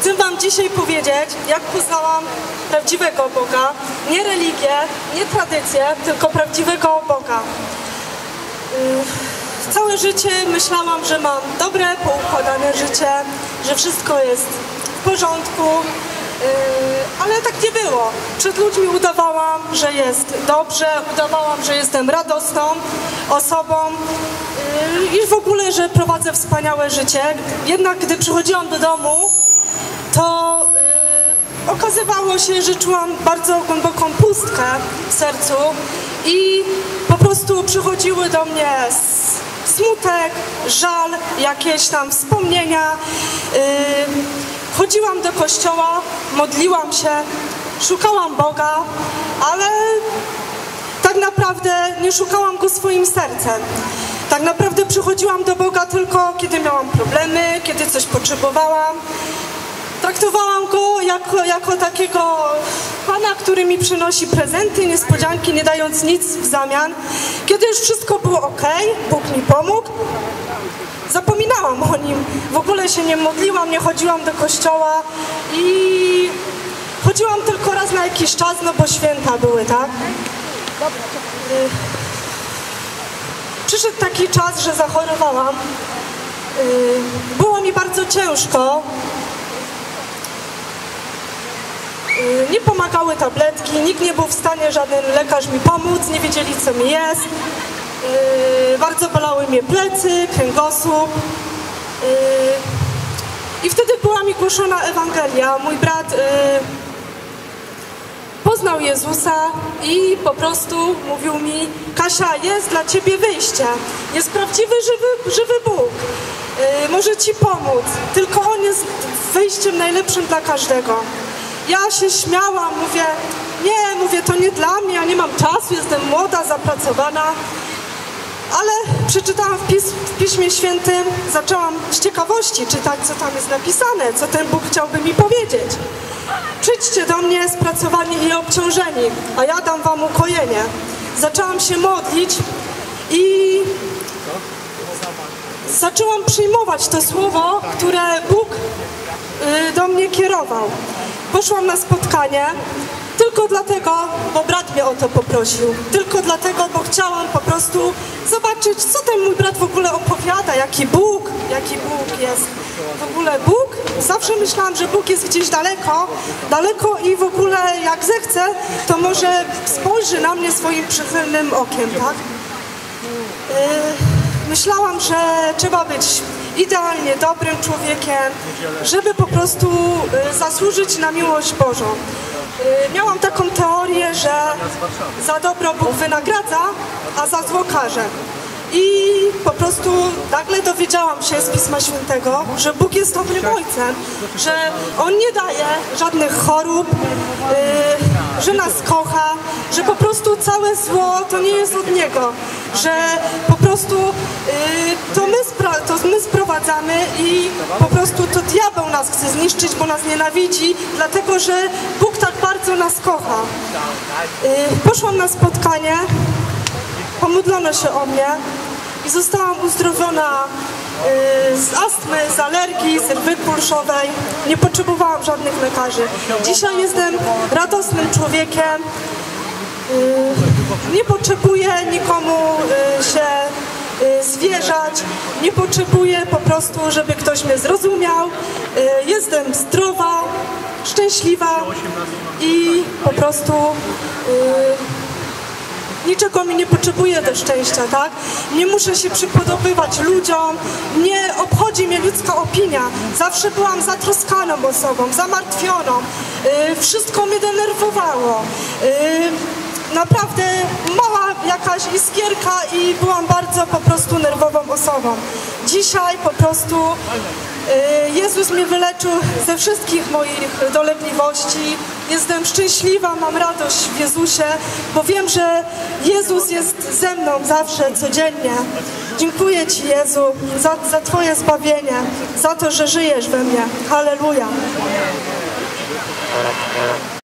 Chcę Wam dzisiaj powiedzieć, jak poznałam prawdziwego Boga. Nie religię, nie tradycję, tylko prawdziwego Boga. Całe życie myślałam, że mam dobre, poukładane życie, że wszystko jest w porządku, yy, ale tak nie było. Przed ludźmi udawałam, że jest dobrze, udawałam, że jestem radosną osobą yy, i w ogóle, że prowadzę wspaniałe życie. Jednak gdy przychodziłam do domu, to y, okazywało się, że czułam bardzo głęboką pustkę w sercu i po prostu przychodziły do mnie smutek, żal, jakieś tam wspomnienia. Y, chodziłam do kościoła, modliłam się, szukałam Boga, ale tak naprawdę nie szukałam Go swoim sercem. Tak naprawdę przychodziłam do Boga tylko, kiedy miałam problemy, kiedy coś potrzebowałam. Traktowałam Go jako, jako takiego Pana, który mi przynosi prezenty, niespodzianki, nie dając nic w zamian. Kiedy już wszystko było ok, Bóg mi pomógł, zapominałam o Nim. W ogóle się nie modliłam, nie chodziłam do kościoła i chodziłam tylko raz na jakiś czas, no bo święta były, tak? Przyszedł taki czas, że zachorowałam. Yy, Było mi bardzo ciężko. Yy, Nie pomagały tabletki, nikt nie był w stanie, żaden lekarz mi pomóc, nie wiedzieli co mi jest. Yy, Bardzo bolały mnie plecy, kręgosłup. Yy, I wtedy była mi głoszona Ewangelia. Mój brat yy, poznał Jezusa i po prostu mówił mi Kasia, jest dla ciebie wyjście. Jest prawdziwy, żywy, żywy Bóg. Może ci pomóc. Tylko On jest wyjściem najlepszym dla każdego. Ja się śmiałam, mówię, nie, mówię, to nie dla mnie, ja nie mam czasu, jestem młoda, zapracowana. Ale przeczytałam w, pis w Piśmie Świętym, zaczęłam z ciekawości czytać, co tam jest napisane, co ten Bóg chciałby mi powiedzieć. Przyjdźcie do mnie spracowani i obciążeni, a ja dam wam ukojenie. Zaczęłam się modlić i zaczęłam przyjmować to słowo, które Bóg y, do mnie kierował. Poszłam na spotkanie tylko dlatego, bo brat mnie o to poprosił. Tylko dlatego, bo chciałam po prostu zobaczyć, co ten mój brat w ogóle opowiada, jaki Bóg, jaki Bóg jest. W ogóle Bóg, zawsze myślałam, że Bóg jest gdzieś daleko, daleko i w ogóle jak zechce, to może spojrzy na mnie swoim przychylnym okiem, tak? Yy, myślałam, że trzeba być idealnie dobrym człowiekiem, żeby po prostu yy, zasłużyć na miłość Bożą. Yy, Miałam taką teorię, że za dobro Bóg wynagradza, a za zło karze. I po prostu nagle dowiedziałam się z Pisma Świętego, że Bóg jest dobrym Ojcem, że On nie daje żadnych chorób, yy, że nas kocha, że po prostu całe zło to nie jest od Niego, że po prostu yy, to, my to my sprowadzamy i po prostu to diabeł nas chce zniszczyć, bo nas nienawidzi, dlatego że Bóg tak bardzo nas kocha. Yy, poszłam na spotkanie, pomodlono się o mnie i zostałam uzdrowiona y, z astmy, z alergii, z rwy kulszowej. Nie potrzebowałam żadnych lekarzy. Dzisiaj jestem radosnym człowiekiem. Y, Nie potrzebuję nikomu y, się y, zwierzać. Nie potrzebuję po prostu, żeby ktoś mnie zrozumiał. Jestem zdrowa, szczęśliwa i po prostu Niczego mi nie potrzebuję do szczęścia, tak? Nie muszę się przypodobywać ludziom, nie obchodzi mnie ludzka opinia. Zawsze byłam zatroskaną osobą, zamartwioną. Wszystko mnie denerwowało. Naprawdę mała jakaś iskierka i byłam bardzo po prostu nerwową osobą. Dzisiaj po prostu yy, Jezus mnie wyleczył ze wszystkich moich dolegliwości. Jestem szczęśliwa, mam radość w Jezusie, bo wiem, że Jezus jest ze mną zawsze, codziennie. Dziękuję Ci, Jezu, za, za Twoje zbawienie, za to, że żyjesz we mnie. Halleluja.